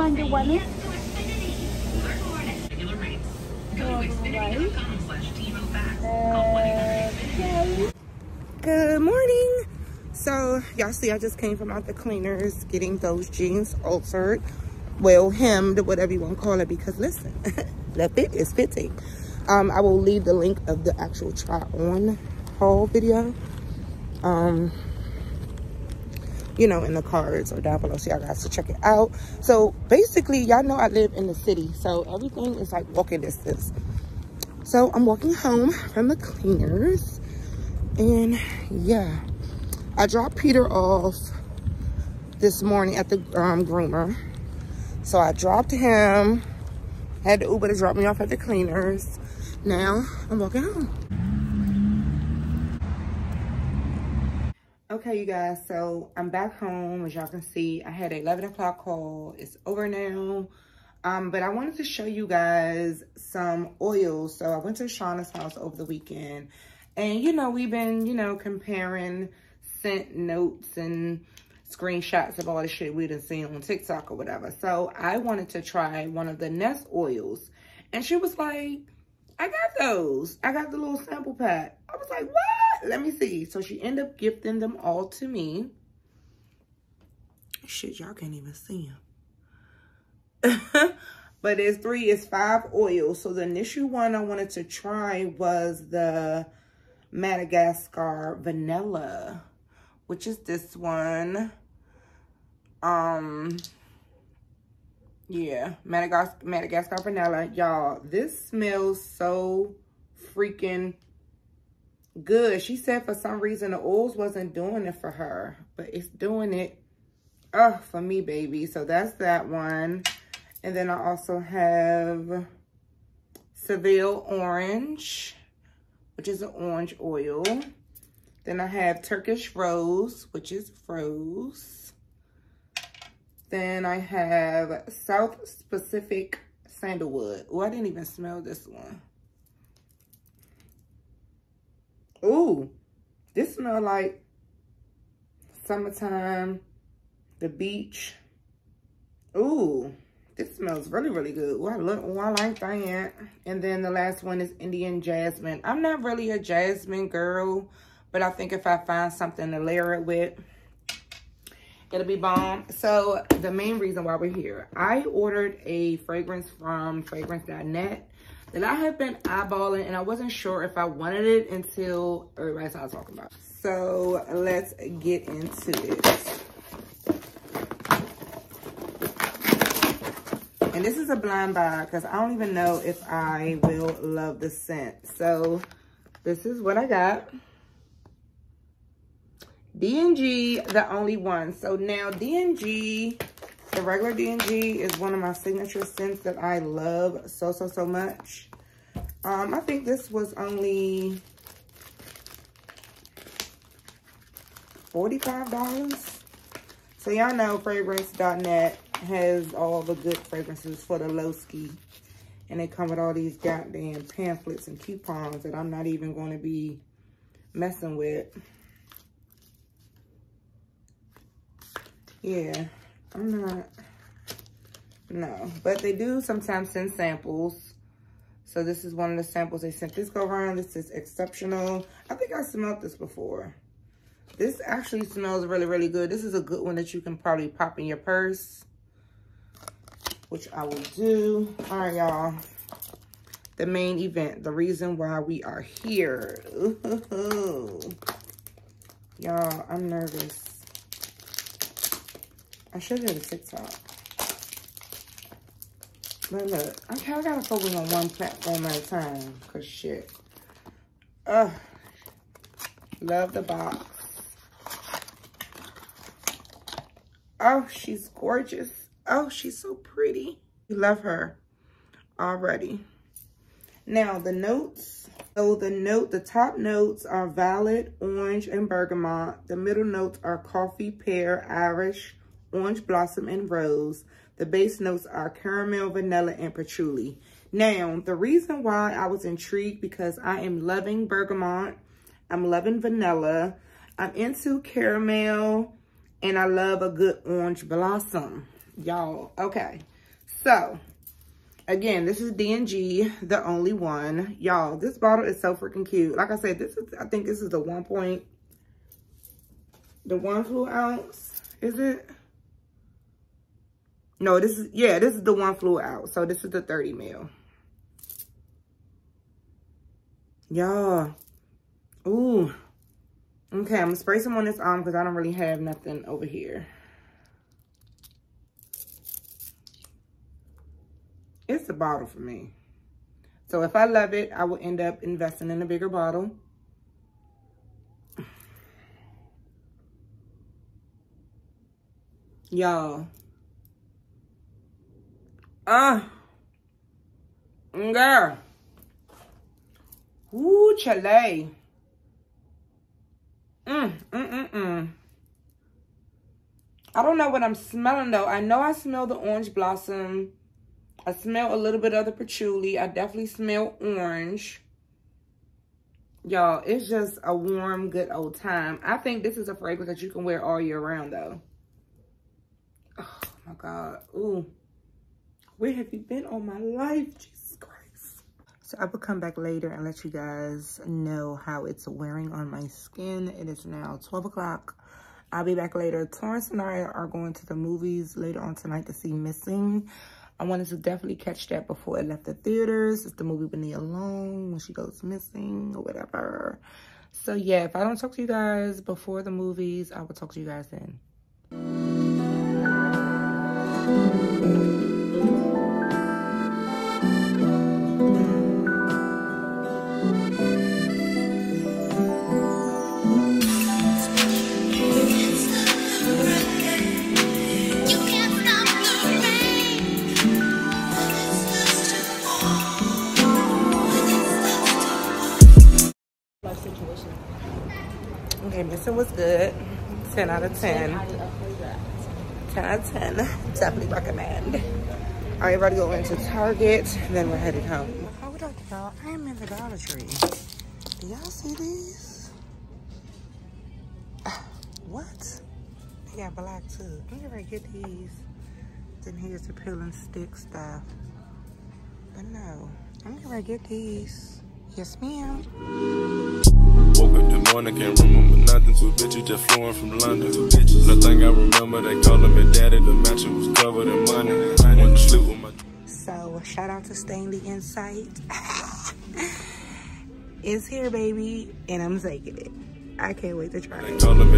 it? Good morning. So y'all see I just came from out the cleaners getting those jeans altered. Well, hemmed, whatever you want to call it, because listen, the fit is fitting. Um, I will leave the link of the actual try on haul video. Um, you know, in the cards or down below so y'all guys to check it out. So basically, y'all know I live in the city. So everything is like walking distance. So I'm walking home from the cleaners. And yeah, I dropped Peter off this morning at the um, groomer. So I dropped him, had the Uber to drop me off at the cleaners. Now I'm walking home. Okay, you guys, so I'm back home. As y'all can see, I had an 11 o'clock call. It's over now. Um, but I wanted to show you guys some oils. So I went to Shauna's house over the weekend. And, you know, we've been, you know, comparing scent notes and screenshots of all the shit we done seen on TikTok or whatever. So I wanted to try one of the Nest oils. And she was like, I got those. I got the little sample pack. I was like, what? Let me see. So she ended up gifting them all to me. Shit, y'all can't even see them. but there's three, it's five oils. So the initial one I wanted to try was the Madagascar Vanilla, which is this one. Um, yeah, Madagascar, Madagascar vanilla. Y'all, this smells so freaking good. She said for some reason the oils wasn't doing it for her, but it's doing it uh, for me, baby. So that's that one. And then I also have Seville Orange, which is an orange oil. Then I have Turkish Rose, which is rose. Then I have South Pacific Sandalwood. Oh, I didn't even smell this one. Ooh, this smell like summertime, the beach. Ooh, this smells really, really good. Ooh, I, look, ooh, I like that. And then the last one is Indian Jasmine. I'm not really a jasmine girl, but I think if I find something to layer it with, It'll be bomb. So the main reason why we're here, I ordered a fragrance from fragrance.net that I have been eyeballing and I wasn't sure if I wanted it until everybody started talking about. So let's get into it. And this is a blind buy because I don't even know if I will love the scent. So this is what I got. D&G, the only one. So now D&G, the regular D&G is one of my signature scents that I love so, so, so much. Um, I think this was only $45. So y'all know fragrance.net has all the good fragrances for the low ski. And they come with all these goddamn pamphlets and coupons that I'm not even going to be messing with. yeah, I'm not, no. But they do sometimes send samples. So this is one of the samples they sent this go around. This is exceptional. I think I smelled this before. This actually smells really, really good. This is a good one that you can probably pop in your purse, which I will do. All right, y'all. The main event, the reason why we are here. Y'all, I'm nervous. I should have a TikTok. But look, I kind of gotta focus on one platform at a time. Cause shit. Ugh. Love the box. Oh, she's gorgeous. Oh, she's so pretty. You love her already. Now, the notes. So the note, the top notes are violet, orange, and bergamot. The middle notes are coffee, pear, iris, orange blossom, and rose. The base notes are caramel, vanilla, and patchouli. Now, the reason why I was intrigued because I am loving bergamot. I'm loving vanilla. I'm into caramel, and I love a good orange blossom. y'all. Okay. So, again, this is D&G, the only one. Y'all, this bottle is so freaking cute. Like I said, this is, I think this is the one point, the one fluid ounce, is it? No, this is, yeah, this is the one flew out. So this is the 30 mil. Y'all. Ooh. Okay, I'm gonna spray some on this arm because I don't really have nothing over here. It's a bottle for me. So if I love it, I will end up investing in a bigger bottle. Y'all. Ah. Uh, girl. Ooh, chale. Mm, mm, mm, mm. I don't know what I'm smelling though. I know I smell the orange blossom. I smell a little bit of the patchouli. I definitely smell orange. Y'all, it's just a warm, good old time. I think this is a fragrance that you can wear all year round though. Oh my God. Ooh. Where have you been all my life? Jesus Christ. So I will come back later and let you guys know how it's wearing on my skin. It is now 12 o'clock. I'll be back later. Torrance and I are going to the movies later on tonight to see Missing. I wanted to definitely catch that before it left the theaters. It's the movie with Nia Long when she goes missing or whatever. So yeah, if I don't talk to you guys before the movies, I will talk to you guys then. Okay, Missing was good. 10 out of 10. 10 out of 10. Definitely recommend. All right, ready to go into Target. Then we're headed home. Hold up, y'all. I am in the Dollar Tree. Do y'all see these? What? They got black too. I'm gonna get these. Then here's the peel and stick stuff. But no, I'm gonna get these. Yes, ma'am. Woke up the morning, can't remember nothing. Two bitches just flowing from London. Two bitches. Nothing I remember, they calling me daddy. The mansion was covered in money. Went to with my. So shout out to Staley Insight. it's here, baby, and I'm taking it. I can't wait to try They it. calling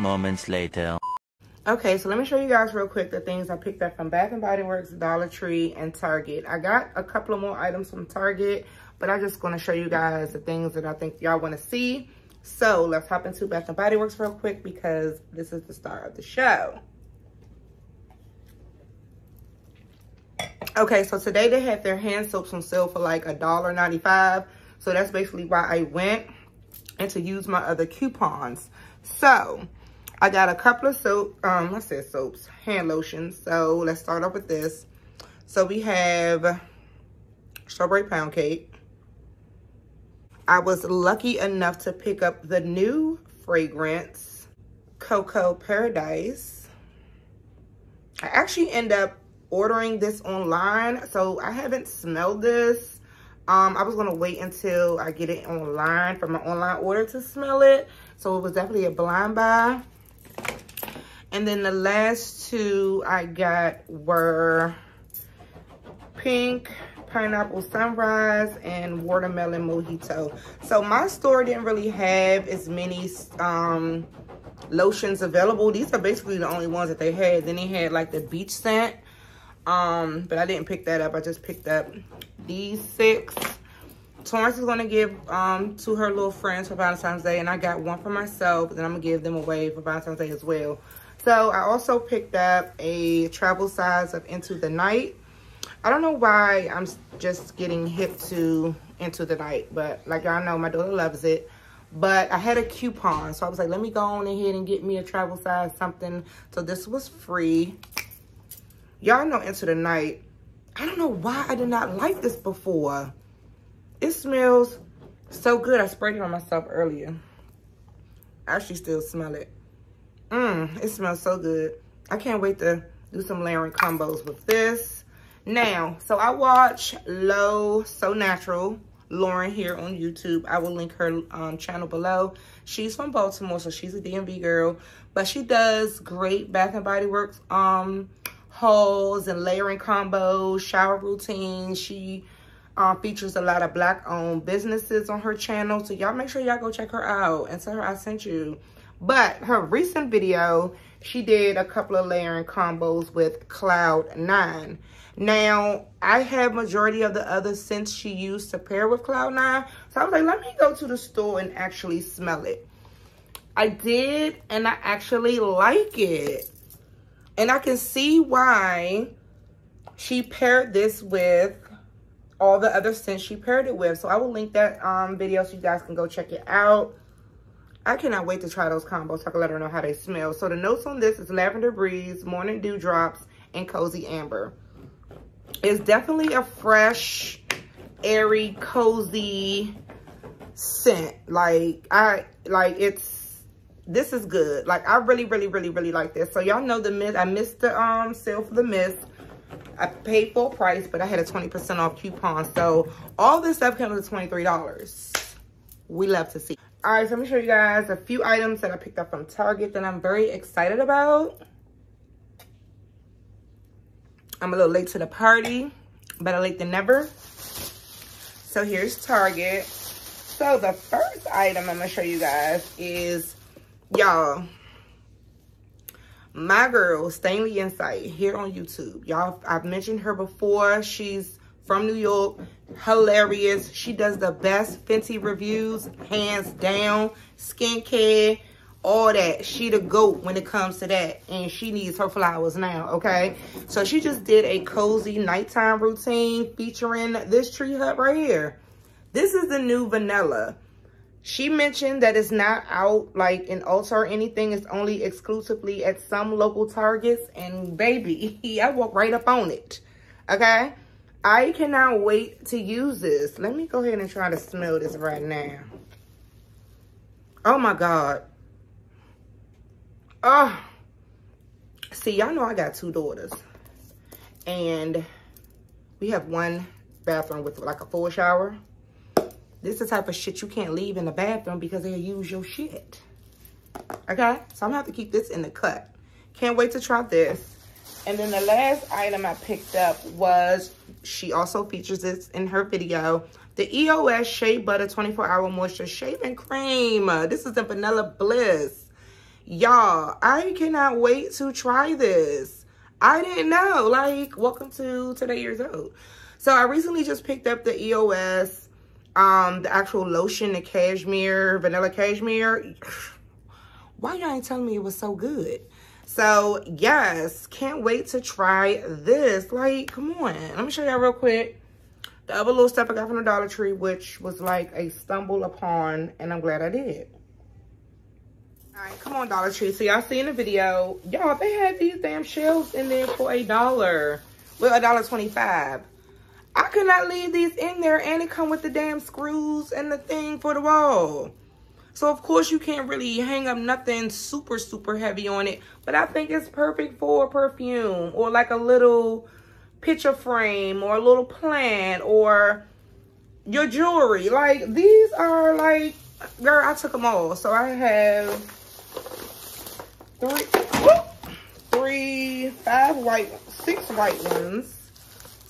moments later. Okay, so let me show you guys real quick the things I picked up from Bath & Body Works, Dollar Tree, and Target. I got a couple of more items from Target, but I'm just going to show you guys the things that I think y'all want to see. So let's hop into Bath & Body Works real quick because this is the star of the show. Okay, so today they had their hand soaps on sale for like $1.95. So that's basically why I went and to use my other coupons. So I got a couple of soap, um, I said soaps, hand lotions. So let's start off with this. So we have strawberry pound cake. I was lucky enough to pick up the new fragrance, Coco Paradise. I actually end up ordering this online, so I haven't smelled this. Um, I was gonna wait until I get it online for my online order to smell it. So it was definitely a blind buy. And then the last two I got were pink pineapple sunrise and watermelon mojito. So my store didn't really have as many um, lotions available. These are basically the only ones that they had. Then they had like the beach scent. Um, but I didn't pick that up. I just picked up these six. Torrance is gonna give um to her little friends for Valentine's Day, and I got one for myself. Then I'm gonna give them away for Valentine's Day as well. So I also picked up a travel size of Into the Night. I don't know why I'm just getting hip to Into the Night, but like y'all know, my daughter loves it. But I had a coupon, so I was like, let me go on ahead and get me a travel size something. So this was free. Y'all know Into the Night. I don't know why I did not like this before. It smells so good. I sprayed it on myself earlier. I actually still smell it. Mmm, it smells so good. I can't wait to do some layering combos with this. Now, so I watch LoSo Natural, Lauren here on YouTube. I will link her um, channel below. She's from Baltimore, so she's a DMV girl. But she does great Bath and Body Works um, hauls and layering combos, shower routines. She um, features a lot of black-owned businesses on her channel. So y'all make sure y'all go check her out and tell her I sent you. But her recent video, she did a couple of layering combos with Cloud9. Now, I have majority of the other scents she used to pair with Cloud9. So I was like, let me go to the store and actually smell it. I did, and I actually like it. And I can see why she paired this with all the other scents she paired it with. So I will link that um, video so you guys can go check it out. I cannot wait to try those combos I can let her know how they smell. So the notes on this is Lavender Breeze, Morning Dew Drops, and Cozy Amber. It's definitely a fresh, airy, cozy scent. Like, I, like, it's, this is good. Like, I really, really, really, really like this. So y'all know the mist, I missed the um sale for the mist. I paid full price, but I had a 20% off coupon. So all this stuff comes to $23. We love to see. All right, so let me show you guys a few items that I picked up from Target that I'm very excited about. I'm a little late to the party, better late than never. So here's Target. So the first item I'm gonna show you guys is, y'all, my girl, Staley Insight, here on YouTube. Y'all, I've mentioned her before. She's from New York. Hilarious. She does the best Fenty reviews, hands down. Skincare, all that. She the GOAT when it comes to that. And she needs her flowers now, okay? So she just did a cozy nighttime routine featuring this tree hut right here. This is the new vanilla. She mentioned that it's not out like in Ulta or anything. It's only exclusively at some local Targets. And baby, I walk right up on it. Okay? I cannot wait to use this. Let me go ahead and try to smell this right now. Oh my God. Oh. See, y'all know I got two daughters. And we have one bathroom with like a full shower. This is the type of shit you can't leave in the bathroom because they'll use your shit. Okay? So I'm gonna have to keep this in the cut. Can't wait to try this. And then the last item I picked up was, she also features this in her video, the EOS Shea Butter 24 Hour Moisture Shaving Cream. This is the Vanilla Bliss. Y'all, I cannot wait to try this. I didn't know. Like, welcome to Today Years Old. So I recently just picked up the EOS, um, the actual lotion, the cashmere, vanilla cashmere. Why y'all ain't telling me it was so good? So, yes, can't wait to try this. Like, come on. Let me show y'all real quick. The other little stuff I got from the Dollar Tree, which was like a stumble upon, and I'm glad I did. All right, come on, Dollar Tree. So, y'all see in the video, y'all, they had these damn shelves in there for a dollar. Well, a dollar twenty-five. I could not leave these in there, and it come with the damn screws and the thing for the wall. So, of course, you can't really hang up nothing super, super heavy on it. But I think it's perfect for perfume or like a little picture frame or a little plant or your jewelry. Like, these are like, girl, I took them all. So, I have three, whoop, three, five white, six white ones.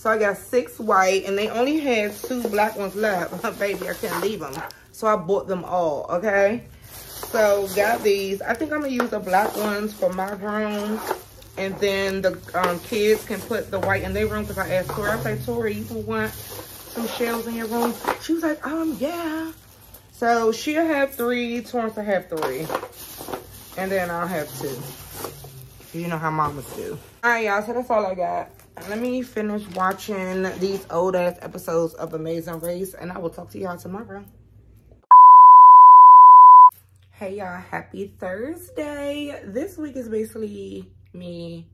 So I got six white and they only had two black ones left. Baby, I can't leave them. So I bought them all, okay? So got these. I think I'm gonna use the black ones for my room. And then the um, kids can put the white in their room because I asked Tori, I like, Tori, you want some shells in your room? She was like, um, yeah. So she'll have three, Torrance will have three. And then I'll have two. You know how mamas do. All right, y'all, so that's all I got. Let me finish watching these old ass episodes of Amazing Race and I will talk to y'all tomorrow. Hey y'all, happy Thursday. This week is basically me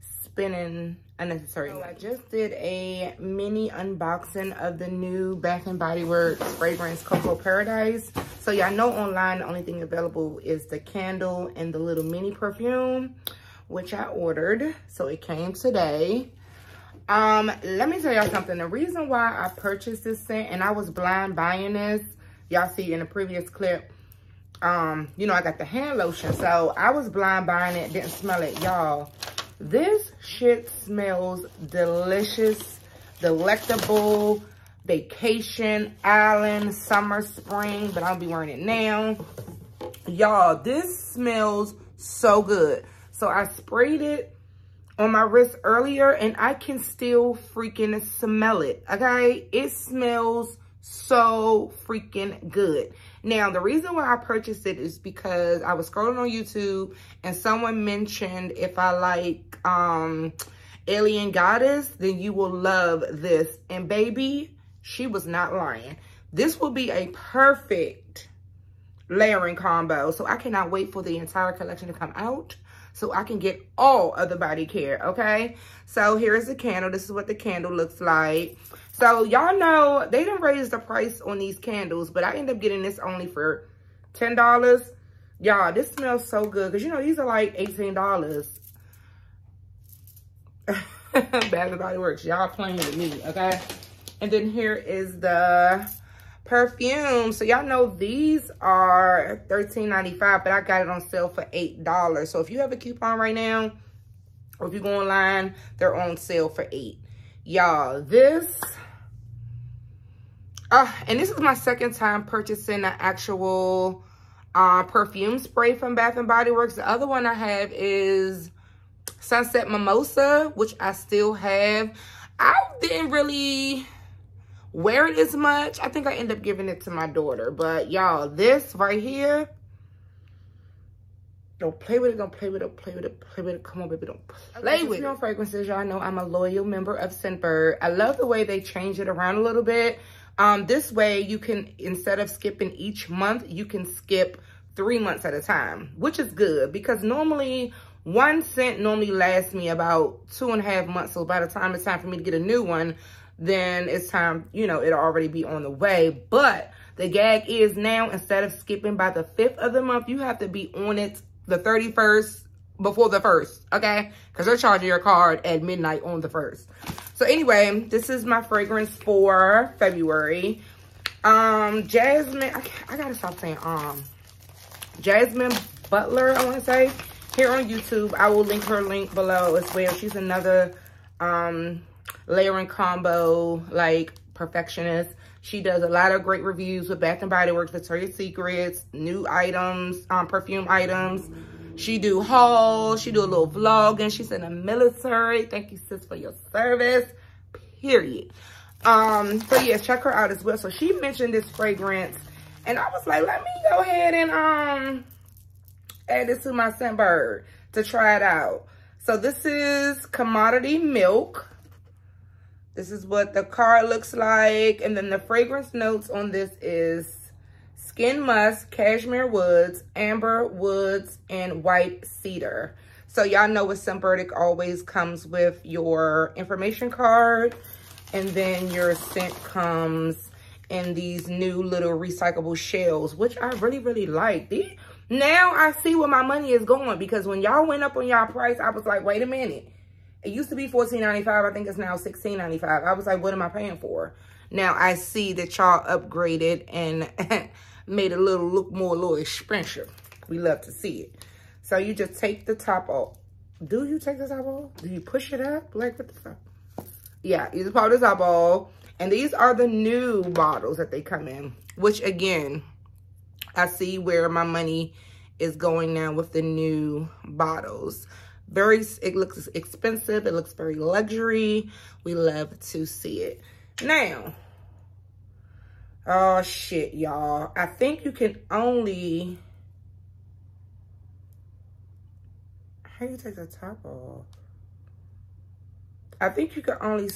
spinning unnecessary. So I just did a mini unboxing of the new Bath and Body Works fragrance Coco Paradise. So y'all know online the only thing available is the candle and the little mini perfume, which I ordered. So it came today. Um, let me tell y'all something. The reason why I purchased this scent and I was blind buying this, y'all see in the previous clip, um, you know, I got the hand lotion. So I was blind buying it, didn't smell it. Y'all, this shit smells delicious, delectable, vacation, island, summer, spring, but I'll be wearing it now. Y'all, this smells so good. So I sprayed it on my wrist earlier and I can still freaking smell it, okay? It smells so freaking good. Now, the reason why I purchased it is because I was scrolling on YouTube and someone mentioned if I like um, Alien Goddess, then you will love this. And baby, she was not lying. This will be a perfect layering combo. So I cannot wait for the entire collection to come out so I can get all of the body care, okay? So here's the candle. This is what the candle looks like. So y'all know they didn't raise the price on these candles, but I end up getting this only for $10. Y'all, this smells so good because you know these are like $18. Bath and Body Works. Y'all playing with me, okay? And then here is the perfume. So y'all know these are $13.95, but I got it on sale for $8. So if you have a coupon right now, or if you go online, they're on sale for 8 Y'all, this uh, and this is my second time purchasing an actual uh, perfume spray from Bath & Body Works. The other one I have is Sunset Mimosa, which I still have. I didn't really wear it as much. I think I end up giving it to my daughter. But y'all, this right here, don't play with it, don't play with it, play with it, play with it. Come on, baby, don't play with it. fragrances, y'all know I'm a loyal member of Scentbird. I love the way they change it around a little bit. Um, this way you can, instead of skipping each month, you can skip three months at a time, which is good because normally one scent normally lasts me about two and a half months. So by the time it's time for me to get a new one, then it's time, you know, it'll already be on the way. But the gag is now, instead of skipping by the 5th of the month, you have to be on it the 31st before the 1st, okay? Because they're charging your card at midnight on the 1st. So anyway, this is my fragrance for February. Um, Jasmine, I, I gotta stop saying um. Jasmine Butler, I wanna say, here on YouTube. I will link her link below as well. She's another um layering combo, like perfectionist. She does a lot of great reviews with Bath & Body Works, Victoria's Secrets, new items, um, perfume items. She do hauls. She do a little vlog, and she's in the military. Thank you, sis, for your service. Period. Um, so yeah, check her out as well. So she mentioned this fragrance, and I was like, let me go ahead and um add this to my Scentbird to try it out. So this is Commodity Milk. This is what the card looks like. And then the fragrance notes on this is Skin Musk, Cashmere Woods, Amber Woods, and White Cedar. So y'all know with Scentbird, always comes with your information card. And then your scent comes in these new little recyclable shells, which I really, really like. These, now I see where my money is going because when y'all went up on y'all price, I was like, wait a minute. It used to be $14.95. I think it's now $16.95. I was like, what am I paying for? Now I see that y'all upgraded and made it a little look more a little expensive. We love to see it. So you just take the top off. Do you take the top off? Do you push it up? Like what the fuck? Yeah, you just pop the top off. And these are the new bottles that they come in. Which again, I see where my money is going now with the new bottles. Very, it looks expensive. It looks very luxury. We love to see it. Now, Oh, shit, y'all. I think you can only... How you take the top off? I think you can only,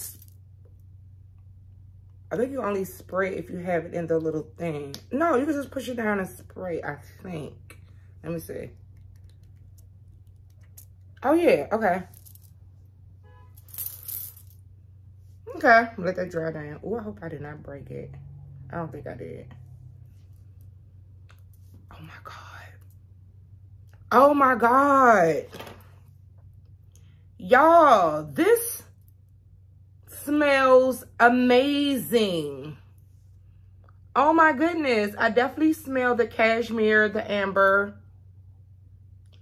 I think you only spray if you have it in the little thing. No, you can just push it down and spray, I think. Let me see. Oh yeah, okay. Okay, let that dry down. Oh, I hope I did not break it. I don't think I did. Oh my God. Oh my God. Y'all, this smells amazing. Oh my goodness. I definitely smell the cashmere, the amber.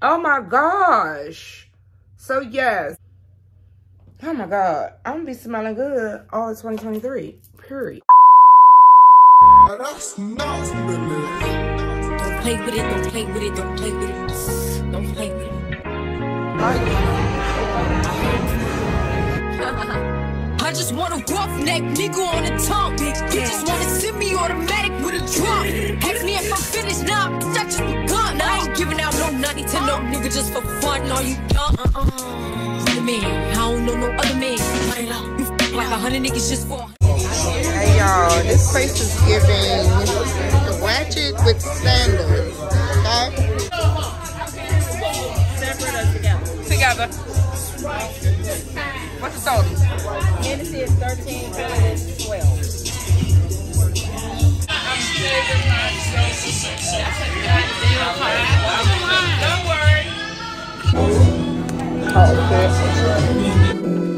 Oh my gosh. So yes. Oh my God. I'm gonna be smelling good all 2023. Period. That's not Don't play with it, don't play with it, don't play with it. Don't play with it. I just want a roughneck nigga on the tongue. You just wanna send me automatic with a drum. Ask me if I'm finished now, bitch, I just begun. I ain't giving out no money to no nigga just for fun. Are you uh, dumb? Uh-uh. Other man, I don't know no other man. You f- like a hundred niggas just for. Hey y'all, this place is giving the ratchet with sandals. Okay? Separate us together. Together. What's the total? Hennessy is 13, Bud don't worry. Oh, okay.